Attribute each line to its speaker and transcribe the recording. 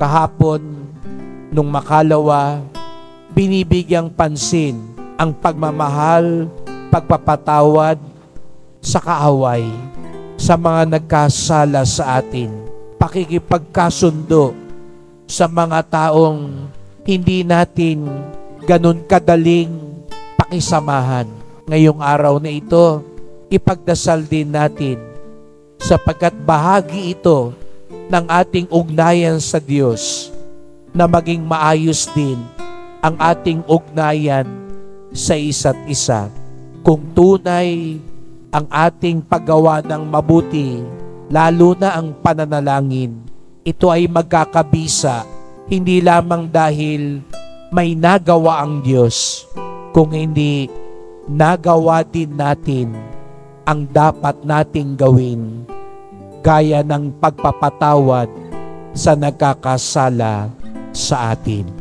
Speaker 1: kahapon, nung makalawa, binibigyang pansin ang pagmamahal, pagpapatawad sa kaaway, sa mga nagkasala sa atin, pakikipagkasundo sa mga taong hindi natin ganun kadaling pakisamahan. Ngayong araw na ito, ipagdasal din natin sapagkat bahagi ito ng ating ugnayan sa Diyos na maging maayos din ang ating ugnayan sa isa't isa. Kung tunay ang ating paggawa ng mabuti, lalo na ang pananalangin, ito ay magkakabisa hindi lamang dahil may nagawa ang Diyos, kung hindi nagawa din natin ang dapat nating gawin gaya ng pagpapatawad sa nagkakasala sa atin.